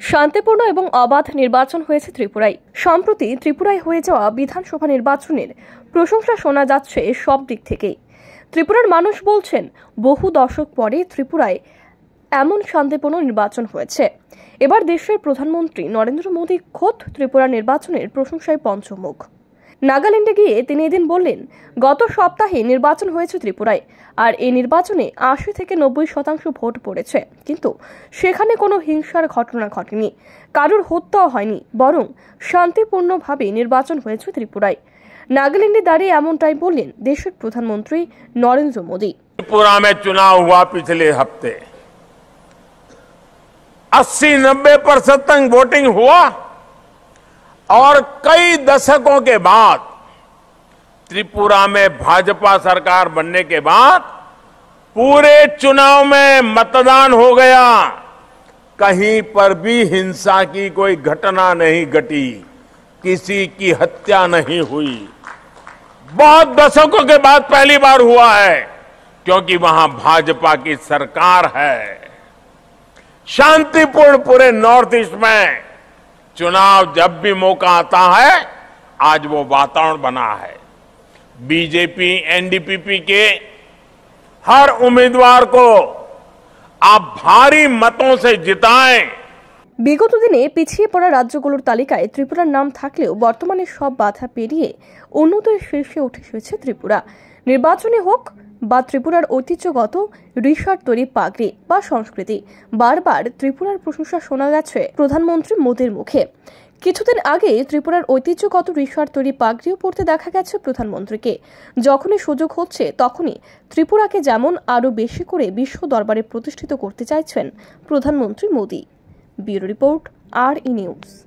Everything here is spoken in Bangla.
শান্তিপূর্ণ এবং অবাধ নির্বাচন হয়েছে ত্রিপুরায়। সম্প্রতি ত্রিপুরায় হয়ে যাওয়া বিধানসভা নির্বাচনের প্রশংসা শোনা যাচ্ছে সব দিক থেকেই। ত্রিপুরার মানুষ বলছেন, বহু দশক পরে ত্রিপুরায় এমন শান্তিপূর্ণ নির্বাচন হয়েছে। এবার দেশের প্রধানমন্ত্রী নরেন্দ্র মোদী খোদ ত্রিপুরা নির্বাচনের প্রশংসায় পঞ্চমুখ। নাগাল্যান্ডে গিয়ে তিনি এদিন বললেন গত সপ্তাহে নির্বাচন হয়েছে ত্রিপুরায় আর এই নির্বাচনে আশি থেকে নব্বই শতাংশ ভোট পড়েছে কিন্তু সেখানে কোনো হিংসার ঘটনা ঘটেনি কারোর হত্যাও হয়নি বরং শান্তিপূর্ণভাবে নির্বাচন হয়েছে ত্রিপুরায় নাগাল্যান্ডে দাঁড়িয়ে এমনটাই বললেন দেশের প্রধানমন্ত্রী নরেন্দ্র মোদী त्रिपुरा में चुनाव हुआ पिछले हफ्ते 80-90 परसेंट तक वोटिंग हुआ और कई दशकों के बाद, त्रिपुरा में भाजपा सरकार बनने के बाद, पूरे चुनाव में मतदान हो गया। कहीं पर भी हिंसा की कोई घटना नहीं घटी, किसी की हत्या नहीं हुई। बहुत दशकों के बाद पहली बार हुआ है, क्योंकि वहाँ भाजपा की सरकार है। शांतिपूर्ण पूरे नॉर्थ ईस्ट में चुनाव जब भी मौका आता है आज वो वातावरण बना है बीजेपी एनडीपीपी के हर उम्मीदवार को आप भारी मतों से जिताएं বিগত দিনে পিছিয়ে পড়া রাজ্যগুলোর তালিকায় ত্রিপুরার নাম থাকলেও বর্তমানে সব বাধা পেরিয়ে উন্নতির শীর্ষে উঠে এসেছে ত্রিপুরা নির্বাচনে হোক বা ত্রিপুরার ঐতিহ্যগত রিসার তৈরি পাগড়ি বা সংস্কৃতি। বারবার ত্রিপুরার প্রশংসা শোনা গেছে প্রধানমন্ত্রী মোদীর মুখে। কিছুদিন আগে ত্রিপুরার ঐতিহ্যগত রিসার তৈরি পাগড়িও পড়তে দেখা গেছে প্রধানমন্ত্রীকে। যখনই সুযোগ হচ্ছে, তখনই ত্রিপুরাকে যেমন আরও বেশি করে বিশ্ব দরবারে প্রতিষ্ঠিত করতে চাইছেন প্রধানমন্ত্রী মোদী। ব্যুরো রিপোর্ট, আর ই নিউজ।